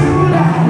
segura.